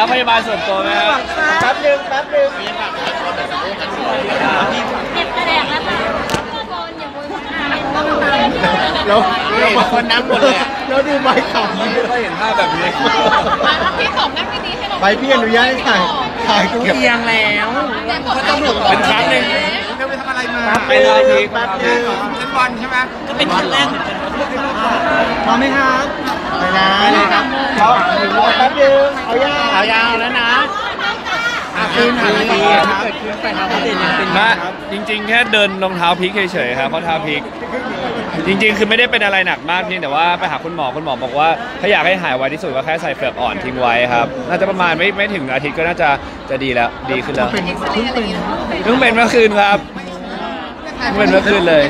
รับพยาบาลส่วนตัวไหมครับ แป๊บนึงแป๊บนึงเก็บกระแดกแล้วค่ะโกนอย่าโวยต้องตายแล้วแล้วคนนั่งหมดเลยแล้วดูใบขำไม่ค่อยเห็นภาพแบบนี้พี่สมนั่งดีๆให้เราใบพี่อนุญาตให้ถ่ายถ่ายกูเอียงแล้วก็ต้องหลุดเป็นครั้งหนึ่งจะไปทำอะไรมาเป็นอาทิตย์แป๊บนึงเล่นบอลใช่ไหมก็เป็นครั้งแรกเหมือนกันพร้อมไหมครับ ไปนะเลยครับแป๊บนึงเอายาวเอายาวแล้วนะอาคืนหาอะไรเกิดขึ้นไปครับประเด็นยังมาจริง ๆ แค่เดินรองเท้าพลิกเฉยๆครับเพราะเท้าพลิกจริง ๆ คือไม่ได้เป็นอะไรหนักมากเพียงแต่ว่าไปหาคุณหมอคุณหมอบอกว่า ถ้าอยากให้หายไวที่สุดก็แค่ใส่เปลือกอ่อนทิ้งไว้ครับ น่าจะประมาณไม่ไม่ถึงอาทิตย์ก็น่าจะจะดีแล้วดีขึ้นแล้วเพิ่งเป็นเพิ่งเป็นเมื่อคืนครับเพิ่งเป็นเมื่อคืนเลย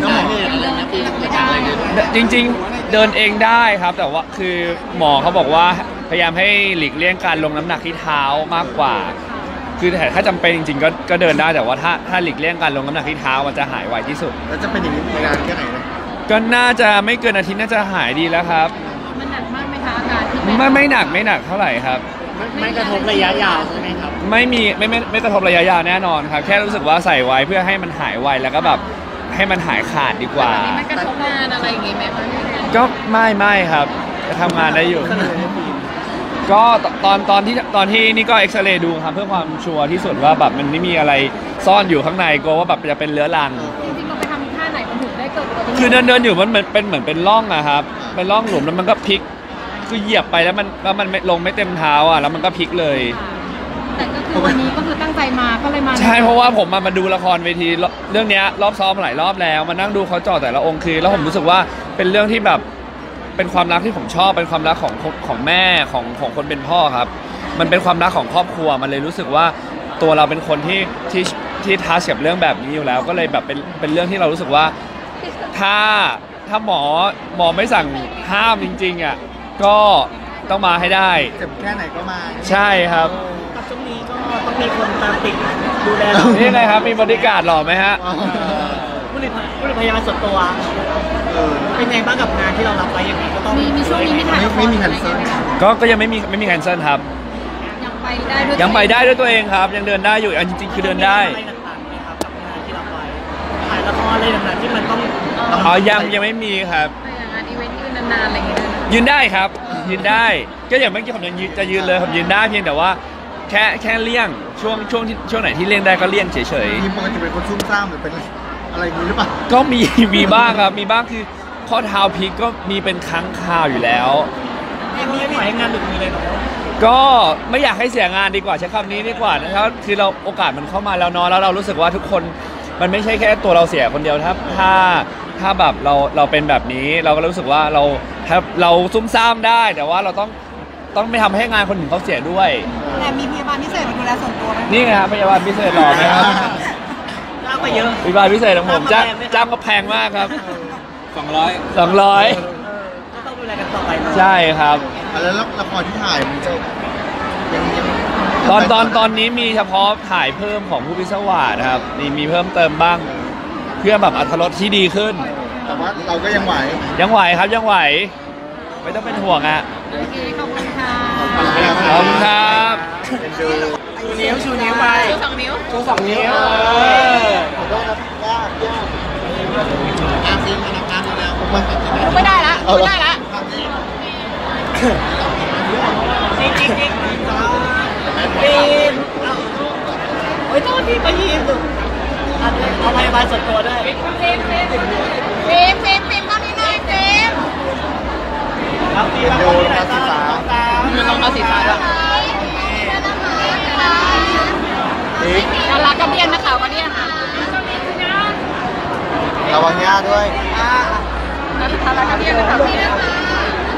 จริง ๆ เดินเองได้ครับ แต่ว่าคือหมอเขาบอกว่าพยายามให้หลีกเลี่ยงการลงน้ำหนักที่เท้ามากกว่า คือแต่ถ้าจำเป็นจริงๆก็ก็เดินได้แต่ว่าถ้าถ้าหลีกเลี่ยงการลงน้ำหนักที่เท้ามันจะหายไวที่สุด แล้วจะเป็นอย่างนี้นานแค่ไหนนะก็น่าจะไม่เกินอาทิตย์น่าจะหายดีแล้วครับมันหนักมากไหมคะอาการที่เป็นไม่ไม่หนักไม่หนักเท่าไหร่ครับ ไม่กระทบระยะยาวใช่ไหมครับ ไม่มีไม่ไม่ไม่กระทบระยะยาวแน่นอนครับ แค่รู้สึกว่าใส่ไว้เพื่อให้มันหายไวแล้วก็แบบ ให้มันหายขาดดีกว่า มันกระทบงานอะไรอย่างงี้ไหมคะก็ไม่ไม่ครับจะทำงานได้อยู่ ก็ตอนตอนที่ตอนที่นี่ก็เอ็กซเรย์ดูครับเพื่อความชัวร์ที่สุดว่าแบบมันไม่มีอะไรซ่อนอยู่ข้างในกลัวว่าแบบจะเป็นเรื้อรัง จริงๆเราไปทำท่าไหนมันถึงได้เกิดอุบัติเหตุคือเดินเดินอยู่มันเหมือนเป็นเหมือนเป็นร่องอะครับเป็นร่องหลุมแล้วมันก็พลิกคือเหยียบไปแล้วมันแล้วมันไม่ลงไม่เต็มเท้าอะแล้วมันก็พลิกเลยแต่ก็คือ วันนี้ก็คือตั้งใจมาก็เลยมาใช่เพราะว่าผมมามาดูละครเวทีเรื่องนี้รอบซ้อมหลายรอบแล้วมานั่งดูเขาจ่อแต่ละองค์คือ แล้วผมรู้สึกว่าเป็นเรื่องที่แบบเป็นความรักที่ผมชอบเป็นความรักของของแม่ของของคนเป็นพ่อครับ มันเป็นความรักของครอบครัวมันเลยรู้สึกว่าตัวเราเป็นคนที่ที่ที่ทัชกับเรื่องแบบนี้อยู่แล้ว ก็เลยแบบเป็นเป็นเรื่องที่เรารู้สึกว่าถ้าถ้าหมอหมอไม่สั่งห้ามจริงๆอะก็ ต้องมาให้ได้ เจ็บแค่ไหนก็มาใช่ครับกับช่วงนี้ก็ต้องมีคนตามติดดูแลเรานี่ไงครับมีบริการดหล่อไหมฮะผู้ผลิตผู้ผลิตพยาบาลส่วนตัว เออ เป็นไงบ้างกับงานที่เรารับไว้อย่างนี้ก็ต้องมีมีช่วงนี้มีถ่ายไม่ละครไม่มีแคนเซิล ก็ก็ยังไม่มีไม่มีแคนเซิลครับ ยังไปได้ด้วยยังไปได้ด้วยตัวเองครับ ยังเดินได้อยู่อันจริงๆคือเดินได้อะไรต่างๆไหมครับกับงานที่รับไว้ถ่ายละครอะไรต่างๆที่มันต้องอ๋อยังยังไม่มีครับงานอีเว นต์ยืนนานๆอะไรอย่างเงี้ยยืนได้ครับ ยืนได้ก็อย่างเมื่อกี้ผมยังยืนจะยืนเลยผมยืนได้เพียงแต่ว่า แค่แค่เลี่ยงช่วงช่วงที่ช่วงไหนที่เลี่ยงได้ก็เลี่ยงเฉยทีมปกติเป็นคนซุ่มซ่ามหรือเป็นอะไรอย่างนี้หรือเปล่าๆ ก็มี มีบ้างครับมีบ้างคือข้อเท้าพลิกก็มีเป็นครั้งคราวอยู่แล้ว มีมีปล่อยให้งานหลุดมือเลยเนาะก็ไม่อยากให้เสียงานดีกว่าใช้คำนี้ดีกว่านะครับคือเราโอกาสมันเข้ามาแล้วเนาะแล้วเรารู้สึกว่าทุกคนมันไม่ใช่แค่ตัวเราเสียคนเดียวถ้าถ้า ถ้าแบบเราเราเป็นแบบนี้เราก็รู้สึกว่าเราถ้าเราซุ่มซ่ามได้ แต่ว่าเราต้องต้องไม่ทำให้งานคนอื่นเขาเสียด้วย แต่มีพยาบาลพิเศษมาดูแลส่วนตัวไหมนี่ไงครับพยาบาลพิเศษหล่อไหมครับจ้างไปเยอะ พยาบาลพิเศษของผมจ้างจ้างมาแพงไหมครับจ้างก็แพงมากครับสองร้อยสองร้อยก็ต้องดูแลกันต่อไปเนาะใช่ครับ อะแล้วละครที่ถ่ายมันจะยังยังตอนตอนตอนนี้มีเฉพาะถ่ายเพิ่มของผู้พิศวาสครับมีมีเพิ่มเติมบ้าง เพื่อแบบอัตรสที่ดีขึ้น แต่ว่าเราก็ยังไหว ยังไหวครับยังไหว ไม่ต้องเป็นห่วงอะโอเคขอบคุณค่ะขอบคุณครับเป็นดูชูนิ้วชูนิ้วไปชูสองนิ้วชูสองนิ้วขอโทษครับยากยากอาซีมานับน้ำแล้วผมว่าลุกไม่ได้ละลุกไม่ได้ละจริงจริงจริงปีนเฮ้ยโทษทีไปยิน เอาพยาบาลส่วนตัวด้วยเฟรมเฟรมเฟรมเฟรมเฟมเฟรมตอนนี้หน่อยเฟรมรับดีรับดีไหนตาตาอยู่ตรงเอาสีฟ้าด้วยอีกน่ารักกระเดียนนะคะกระเดียนค่ะระวังย่าด้วยน่ารักกระเดียนนะคะ